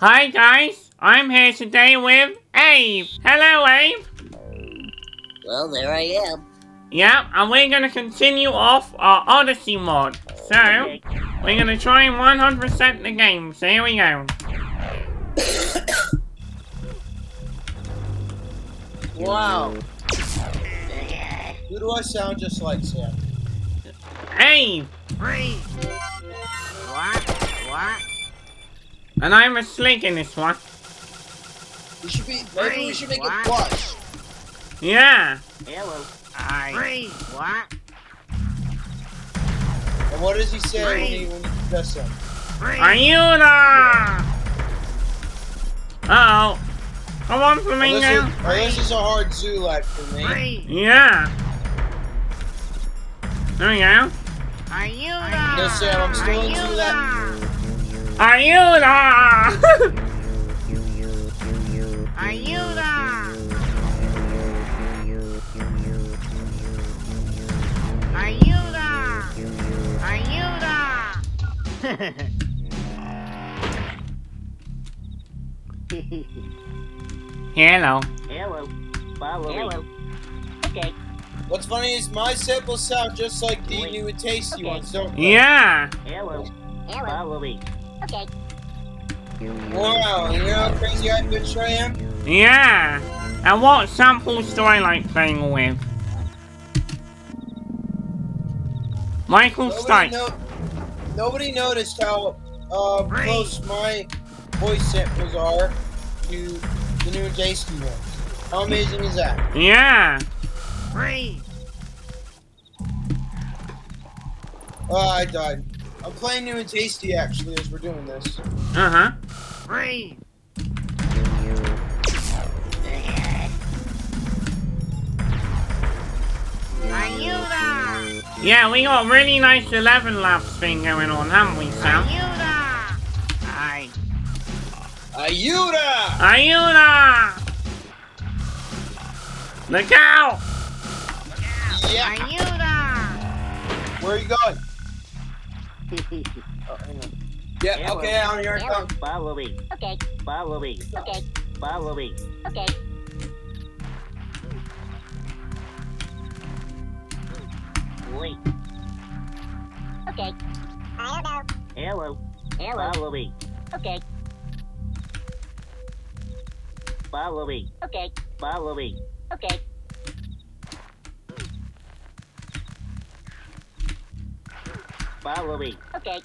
Hi guys, I'm here today with Abe. Hello Abe. Well, there I am. Yep, and we're gonna continue off our Oddysee mod. So, we're gonna try and 100% the game. So here we go. Wow. Who do I sound just like, Sam? Abe, What? What? And I'm a Slig in this one. We should be. Maybe we should make What? a plush. Yeah. Hello. I. What? And what does he say when he when you press him? Ayuda! Uh oh. Come on, Flamingo. this, is, this is a hard zoo life for me. Yeah. There we go. No, Sam, I'm still in Zulag. Ayuda! Hello. Hello. Follow Hello. Okay. What's funny is my samples sound just like the Wait. new and tasty Okay. ones, don't they? Yeah. Hello. Hello. Follow me. Okay. Wow, you know how crazy I I am? Yeah. And what samples do I like playing with? Michael Nobody, Stipe. no, nobody noticed how uh, close my voice samples are to the new tasty ones. How amazing is that? Yeah. Oh, I died. I'm playing new and tasty actually as we're doing this. Uh huh. Ayuda! Yeah, we got really nice 11 laps thing going on, haven't we, Sam? I. Ayuda! Ayuda! Look out! Yeah. Where are you going? Oh. Yeah, Hello. okay, I'm here. I come. Follow me. Okay. Follow me. Okay. Follow me. Okay. Wait. Okay. I don't know. Hello. Hello. Follow me. Okay. Follow me. Okay. Follow me. Okay. following. Okay.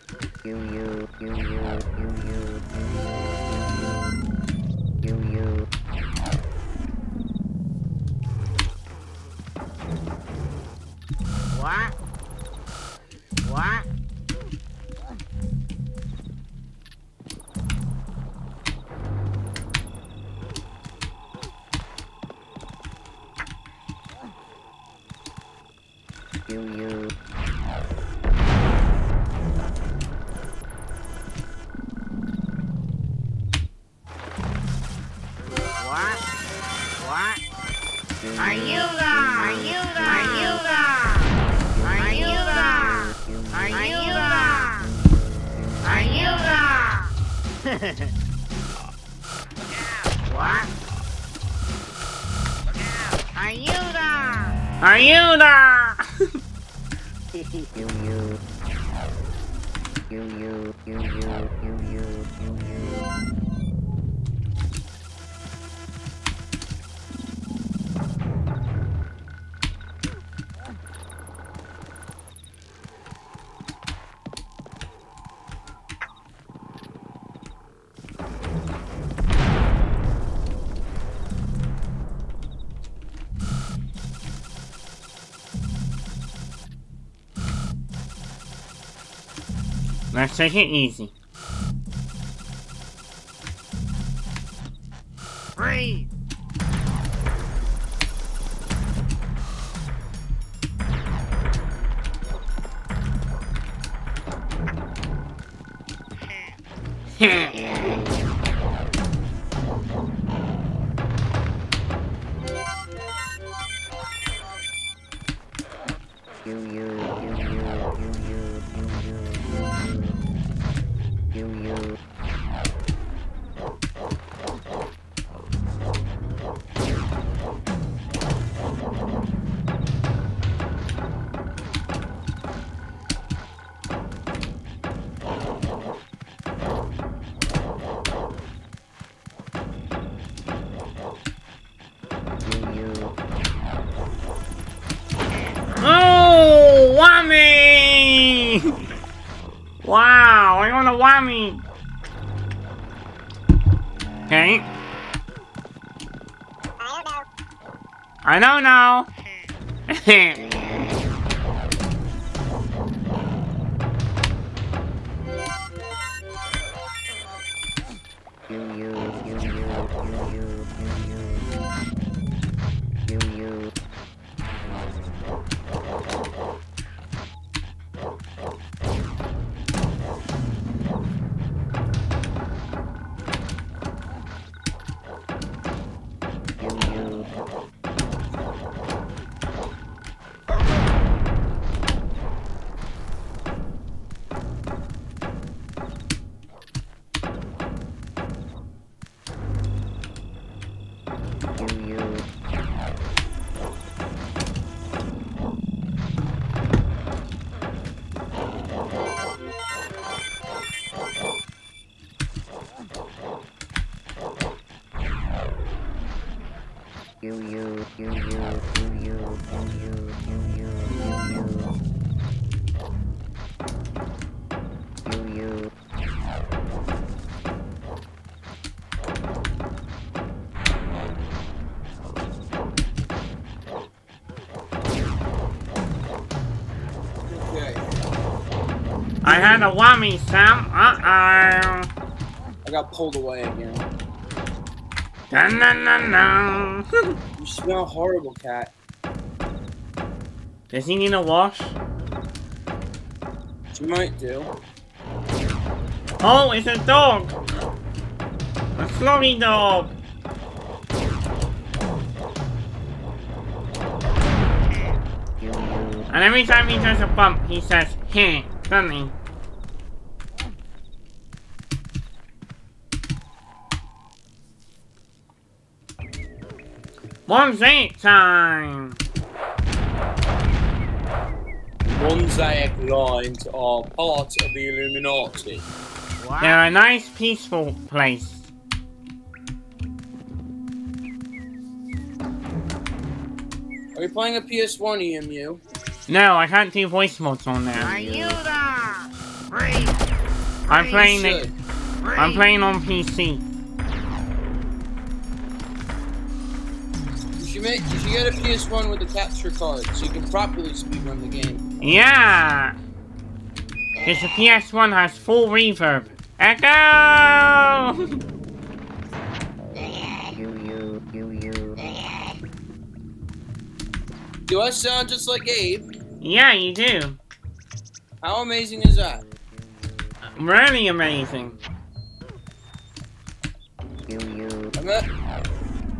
Ayuda! Ayuda! you, you. You, you, you, you, you, you, you. Take it easy. I know now. you, you, you, had a whammy, Sam. Uh-oh. I got pulled away again. Dun, dun, dun, dun. You smell horrible, cat. Does he need a wash? You might do. Oh, it's a dog. A sloggy dog. And every time he does a bump, he says, heh, doesn't he? Mosaic time! Monsaic Lines are part of the Illuminati. They're a nice, peaceful place. Are you playing a PS1 EMU? No, I can't do voice mods on there. I'm playing You it. I'm playing on PC. Should, make, you should get a PS1 with a capture card so you can properly speedrun the game. Yeah! Because the PS1 has full reverb. Echo! You, you, you, you. Do I sound just like Abe? yeah, you do. How amazing is that? Really amazing. You, you.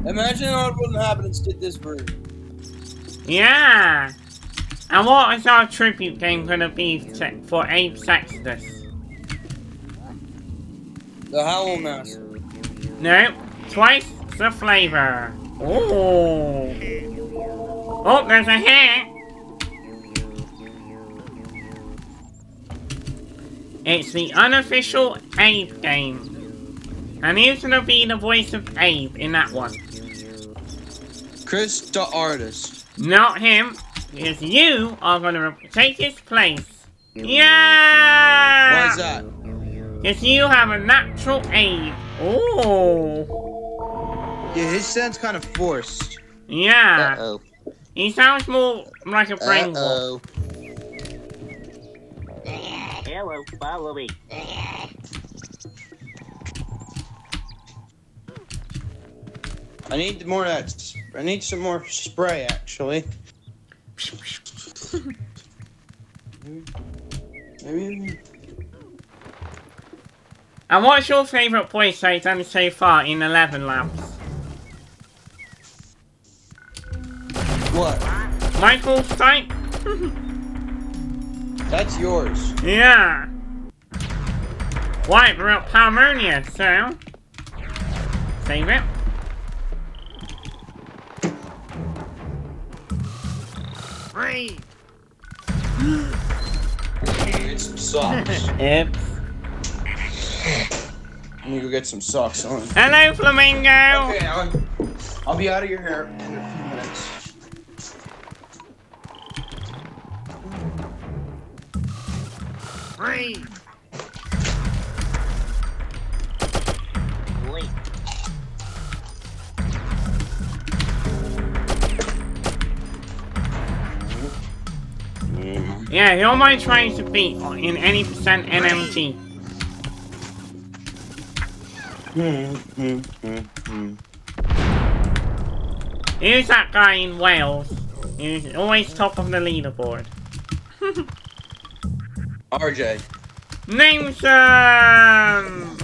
Ima- Imagine how it wouldn't happen instead this version. Yeah! And what is our tribute game gonna be for Abe's Exoddus? The Howl Master. No, twice the flavor. Oh! Oh, there's a hit! It's the unofficial Abe game. And he's gonna be the voice of Abe in that one. You, you. Chris the artist. Not him, because you are gonna take his place. You, you. Yeah! Why is that? You, you. Because you have a natural Abe. Oh! Yeah, his sounds kind of forced. Yeah. Uh-oh. He sounds more like a brain Uh-oh. Hello, follow me. I need more of that. I need some more spray, actually. And what's your favourite that you've done so far in 11 laps? What? Michael Stipe? That's yours. Yeah. Why, we're at Paramonia, so... Save it. Socks. Oops. Let me go get some socks on. Hello, Flamingo! Okay, I'll, I'll be out of your hair in a few minutes. Yeah, who am I trying to beat in any percent NMT? Hmm, hmm, hmm, hmm. Who's that guy in Wales? He's always top of the leaderboard. RJ. Name some!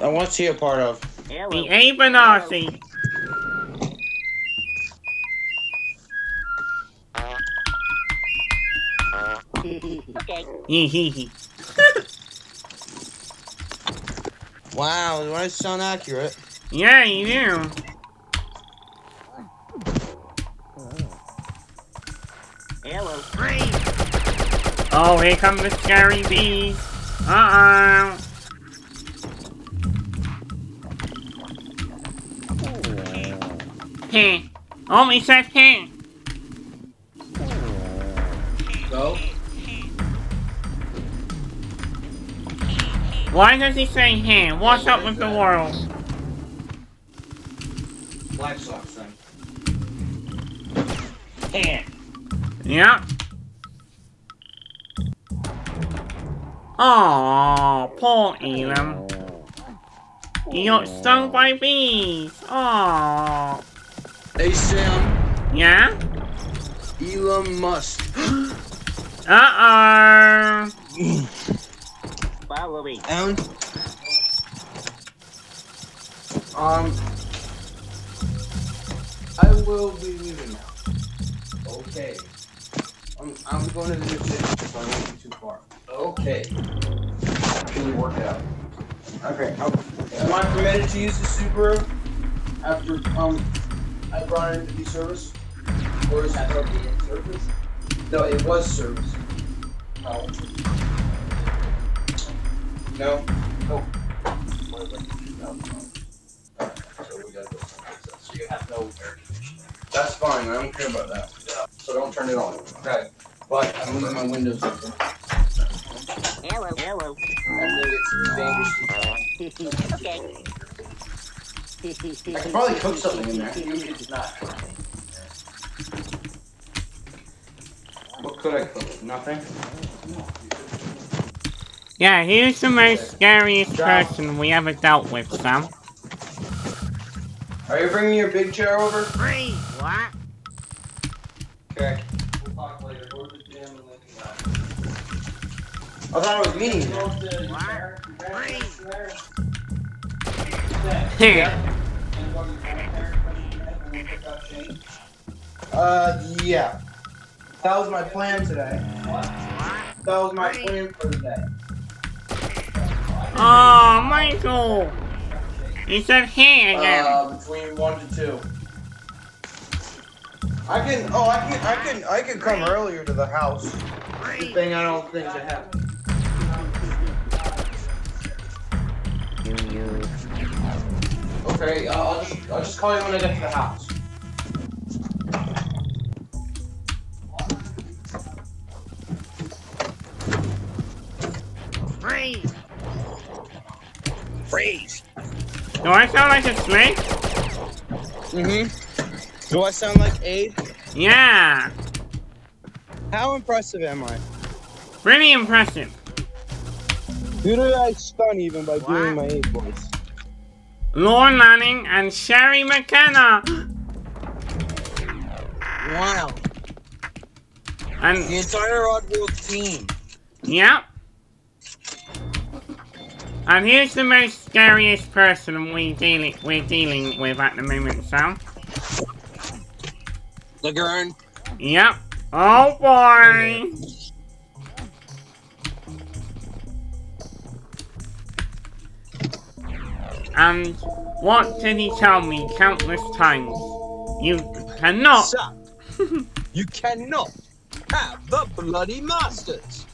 I want to see a part of. Hello. The Abenasi. Wow, do I sound accurate? Yeah, you do. Hello. Oh, here comes the scary bee. Uh-oh. Heh. Oh, he said heh. Why does he say him? What's up with the world? Black Sox thing. Yep. Aww, poor Elam. He got stung by bees. Aww. Hey Sam, Yeah? Elon Musk. Uh-oh. Mm. Follow me. And um, I will be leaving now. Okay. I'm I'm going to the new city, so I won't be too far. Okay. Really work out. Okay. Am I permitted to use the Subaru after um I brought it into the service, or is that already in service? No, it was service. No. No. No. No. So we gotta go someplace else. So you have no air conditioning. That's fine. I don't care about that. So don't turn it on. Okay. But I'm leaving my windows open. Hello. Hello. I think it's dangerous. okay. I could probably cook something in there. Even if it's not. What could I cook? Nothing. Yeah, who's the most scariest person we ever dealt with, Sam? Are you bringing your big chair over? Free. What? Okay. We'll talk later. Go to the gym and then. I thought it was meeting Heh. Uh, yeah. That was my plan today. What? That was my plan for the day. Oh, Michael. He said heh again. Uh, between one to two. I can. Oh, I can. I can. I can come earlier to the house. The thing I don't think should happen. You, you. Okay. Uh, I'll just. I'll just call you when I get to the house. Freeze. Do I sound like a snake? Mm-hmm. Do I sound like Abe? Yeah. How impressive am I? Pretty impressive. Who did I stun even by doing my Abe voice? Lorne Lanning and Sherry McKenna. Wow. And The entire Oddworld team. Yep. And here's the most scariest person we dealing we're dealing with at the moment, Sam. The Gurn. Yep. Oh boy. And what did he tell me countless times? You cannot. You cannot have the bloody masters.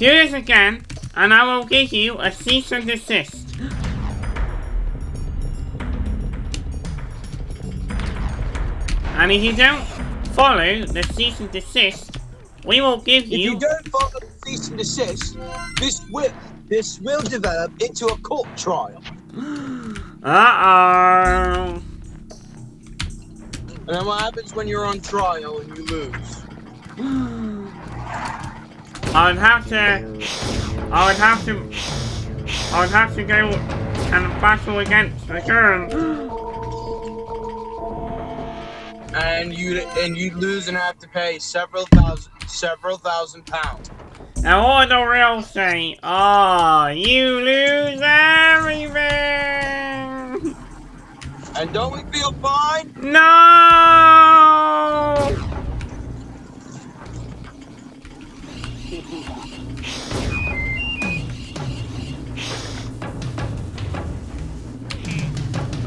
Do this again, and I will give you a cease and desist. And if you don't follow the cease and desist, we will give you... If you. don't follow the cease and desist, this will this will develop into a court trial. Uh oh. And then what happens when you're on trial and you lose? I would have to. I would have to. I would have to go and battle against the girl. And you and you lose and have to pay several thousand several thousand pounds. Now all the real say? Oh, you lose everything! And don't we feel fine? No!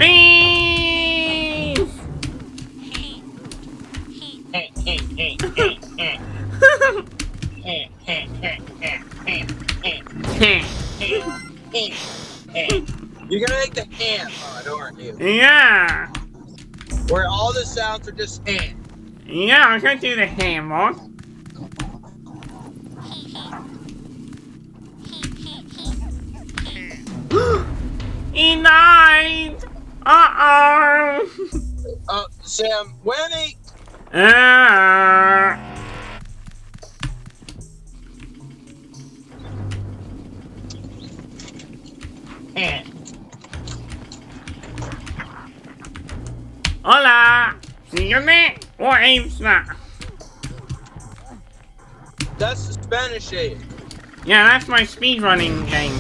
Please! You're gonna make the hand mod, aren't you? yeah! Where all the sounds are just hand. Yeah, I'm gonna do the hammer. he Uh, Sam, Winnie, Uh, Hola! Sígueme o aim's that? that's the Spanish aid. Yeah, that's my speedrunning game.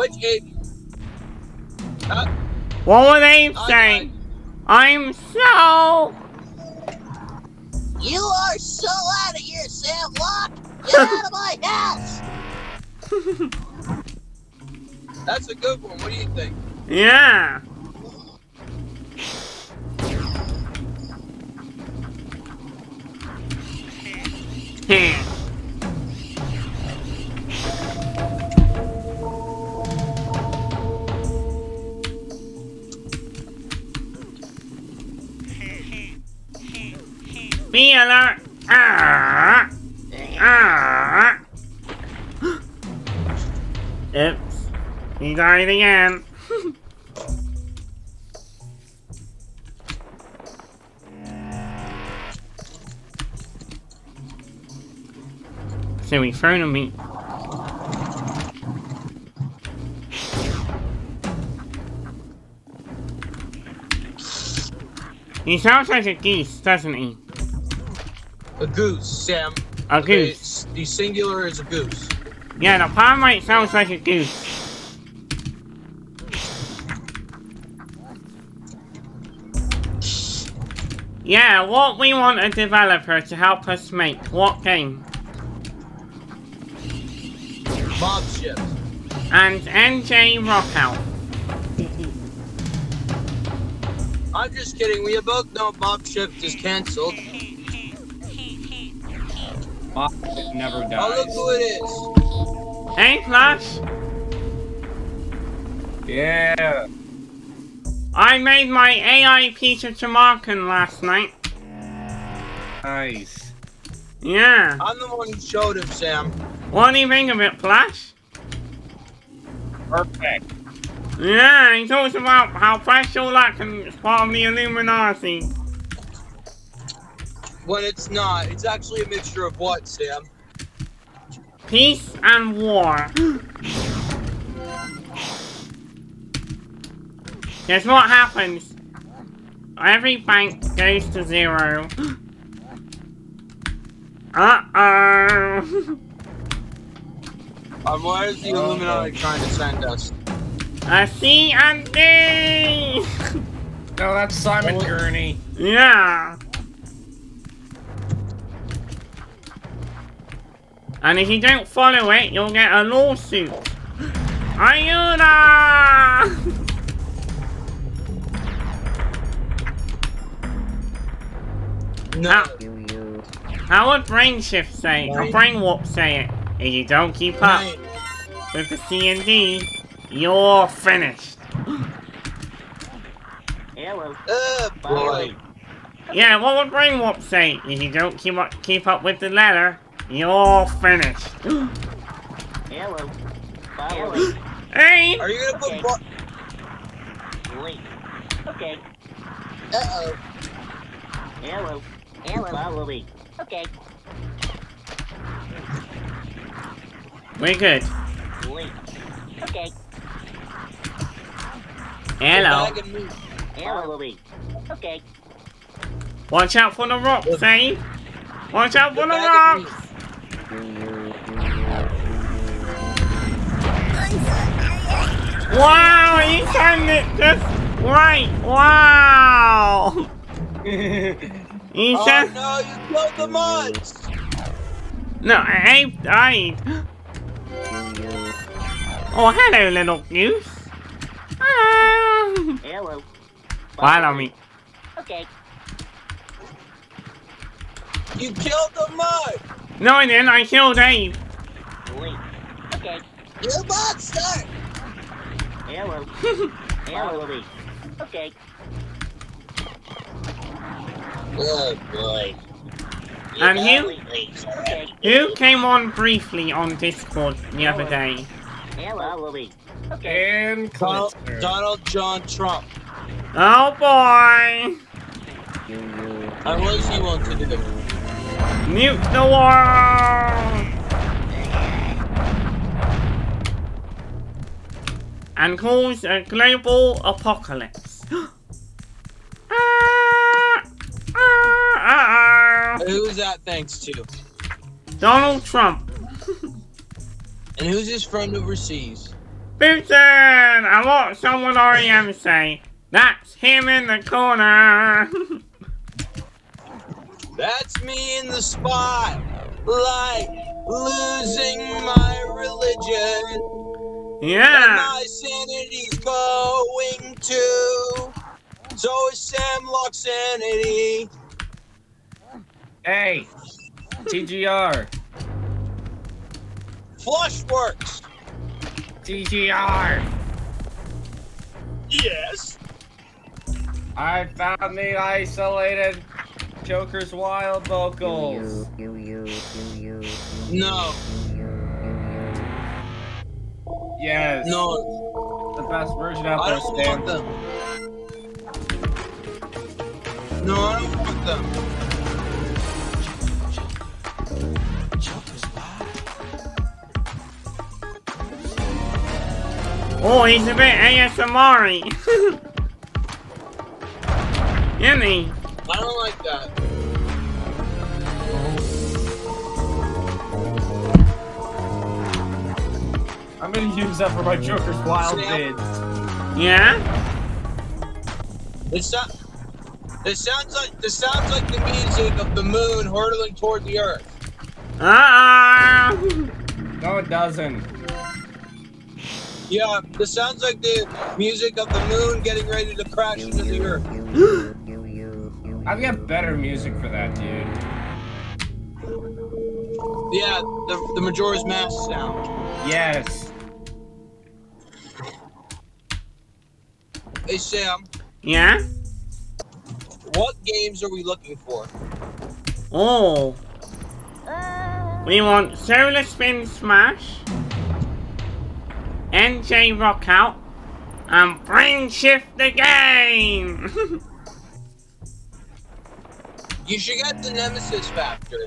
Which aid? Uh, What would Abe I- say? I'm so... You are so out of here, Sam Locke! Get out of my house! that's a good one. What do you think? Yeah. Hmm. Be alert! Ah! Ah! Oops. He died again. So we thrown me. He sounds like a geese, doesn't he? A goose, Sam. A Okay, goose. the singular is a goose. Yeah, the Paramite sounds like a goose. Yeah, what we want a developer to help us make. What game? Mob ship. And NJ Rockout. I'm just kidding. We both know Mob Shift is cancelled. Mob never dies. Oh, look who it is. Hey, Flash. Yeah. I made my AI Peter Tamarkin last night. Nice. Yeah. I'm the one who showed him, Sam. What do you think of it, Flash? Perfect. Yeah, he talks about how Special Luck is part of the Illuminati. When it's not. It's actually a mixture of what, Sam? Peace and war. Guess what happens? Every bank goes to zero. Uh-oh. Um, where is the Illuminati trying to send us? A C and D! No, that's Simon Gurney. Yeah. And if you don't follow it, you'll get a lawsuit. Ayuda! No. How, You, you. how would Brain Shift say it? Or Brain Warp say it? If you don't keep up Right. with the C and D, you're finished. Hello. Uh, boy. Yeah, what would Brain Warp say? If you don't keep up, keep up with the letter, you're finished. Hello. Follow me. hey! Are you gonna put Okay. bu- Wait. Okay. Uh-oh. Hello. Hello. Follow me. Okay. We're good. Wait. Okay. Hello. Bag of meat. Follow me. Okay. Watch out for the rocks, eh? Watch out for the rocks! Wow, he turned it just right. Wow. he Oh said, no, you killed the mods! no, I died. Oh, hello, little goose. Ah. Hello. Hello. Follow me. Okay. You killed the mud! No, I didn't. I killed Abe. Wait. Okay. You monster! Hello. Follow me. Okay. Oh boy. And you? Please. Okay. Who came on briefly on Discord the other day? Hello. Follow. Okay. And Donald, Donald John Trump. Oh boy! And what does he want to do? Nuke the world! And cause a global apocalypse. Ah, ah, ah. Who's that thanks to? Donald Trump. And who's his friend overseas? Putin! I want someone REM say. That's him in the corner. That's me in the spot, like losing my religion. And yeah. my sanity's going too. So is Sam Locke's sanity. Hey, TGR. Flushworks. TGR. Yes. I found the isolated Joker's wild vocals. No. Yes. No. The best version out I there, don't Stan. want them. No, I don't want them. Oh, he's a bit ASMR-y. Isn't he? I don't like that. I'm gonna use that for my Joker's wild Sam. vids. Yeah? It, so- it sounds like this sounds like the music of the moon hurtling toward the earth. Uh-uh. No, it doesn't. Yeah, this sounds like the music of the moon getting ready to crash into the earth. I've got better music for that, dude. Yeah, the, the Majora's Mask sound. Yes. Hey Sam, Yeah? what games are we looking for? Oh. We want Solar Spin Smash, NJ Rockout, and Brain Shift the Game! You should get the Nemesis Factor.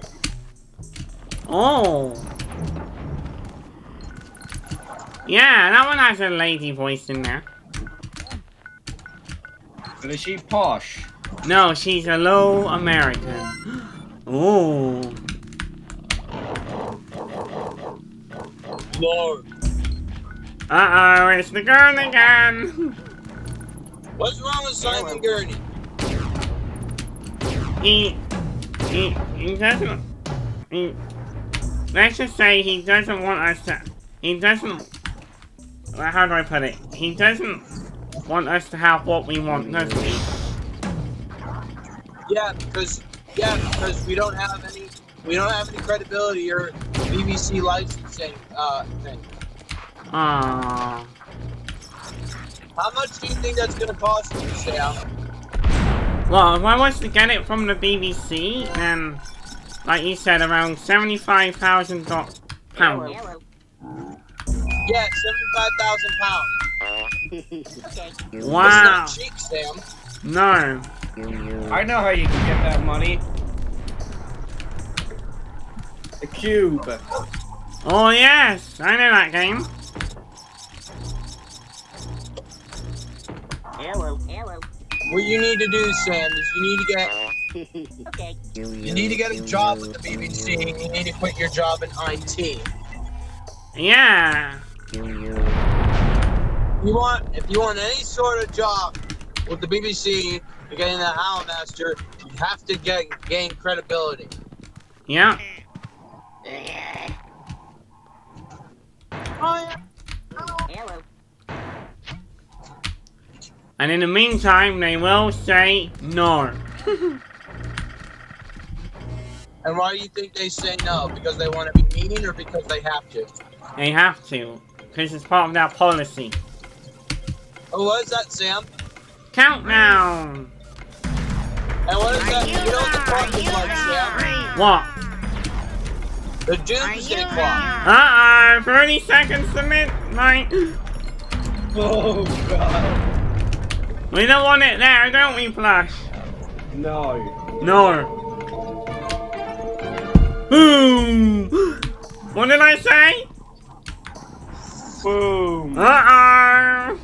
oh. Yeah, that one has a lady voice in there. But is she posh? No, she's a low American. Oh. Lord. Uh-oh, it's the Gurn again! What's wrong with Simon Gurney? He, he, doesn't, he, let's just say he doesn't want us to, he doesn't, how do I put it? He doesn't want us to have what we want, does he? Yeah, because yeah, because we don't have any we don't have any credibility or BBC licensing uh thing. Aww. How much do you think that's gonna cost you, Sam? Well, if I was to get it from the BBC, then, like you said, around $75,000 pounds. Hello. Yeah, seventy-five thousand pounds. Wow. It's not cheap, Sam. No. I know how you can get that money. The cube. Oh yes, I know that game. Hello, hello. What you need to do, Sam, is you need to get okay. you need to get a job with the BBC. and You need to quit your job in IT. Yeah. You want if you want any sort of job with the BBC, you're getting the Howl Master. You have to get gain credibility. Yeah. Oh yeah. Hello. And in the meantime, they will say no. And why do you think they say no? Because they want to be mean, or because they have to? They have to, because it's part of their policy. Oh, what is that, Sam? Countdown. And what is that? You know what the clock is like, Sam? What? The Doomsday Clock. Uh oh, 30 seconds to midnight. Oh god. We don't want it there, don't we, Flash? No. No. Boom! What did I say? Boom. Uh-oh!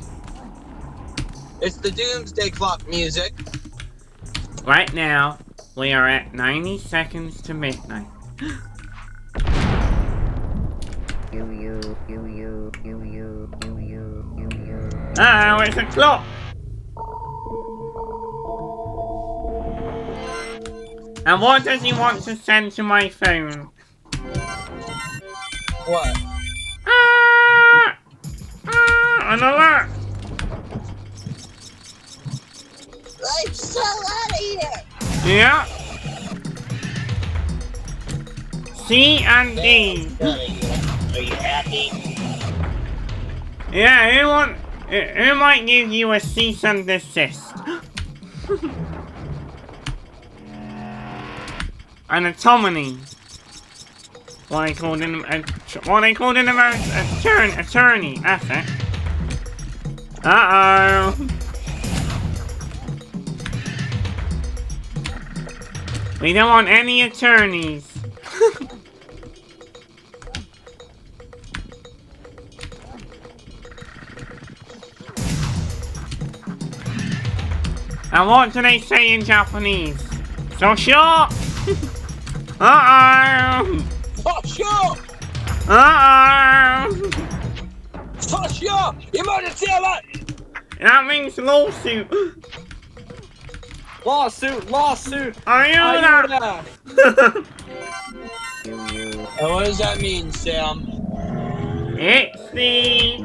It's the Doomsday Clock music. Right now, we are at 90 seconds to midnight. Uh-oh, it's a clock! And what does he want to send to my phone? What? Ah! Ah! An alert! I'm so out of here. Yeah. C and D. Are you happy? Yeah, who want? Who might give you a cease and desist? An autonomy. What they called in a, what they called in America attorney. Attorney. It. Uh oh. We don't want any attorneys. and what do they say in Japanese? So sure. Uh-oh. Oh, sure! Uh-oh. Oh, might have said that! That means lawsuit. Lawsuit, lawsuit. Are? Ayuda. And what does that mean, Sam? it's the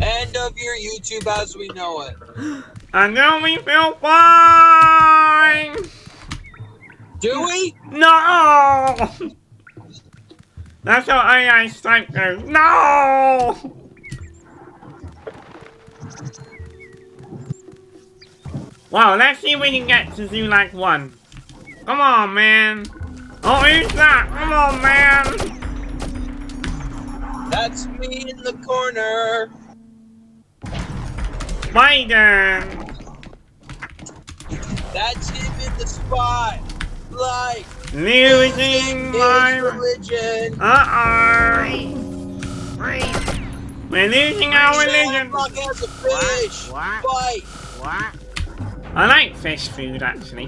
End of your YouTube as we know it. and then we feel fine. Do we? No. That's how AI strike goes. No. Wow, let's see if we can get to Zulag 1. Come on, man. Oh, who's that? Come on, man. That's me in the corner. Biden. That's him in the spot. Like Losing his my... religion. Uh-oh. We're losing our religion. Shamrock has fish. What? Fight. What? I like fish food, actually.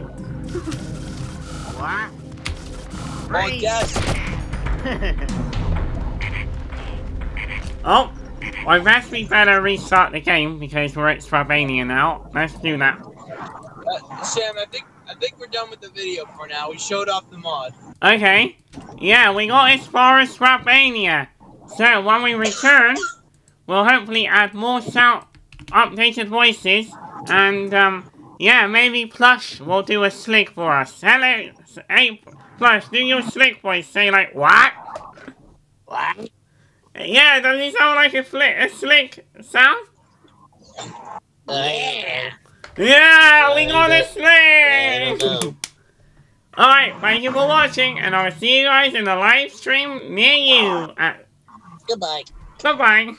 What? I guess. Oh, I guess we better restart the game because we're at Slovenia now. Let's do that. Uh, Sam, I think I think we're done with the video for now. We showed off the mod. Okay. Yeah, we got as far as Slovenia. So when we return, we'll hopefully add more sound, updated voices, and um, yeah, maybe Plush will do a Slig for us. Hello, hey, Plush, do your Slig voice. Say like what? What? Yeah, does he sound like a, flick, a Slig sound? Yeah. Yeah, we got a Slig! Alright, thank you for watching, and I'll see you guys in the live stream near you. At, Goodbye. Bye-bye.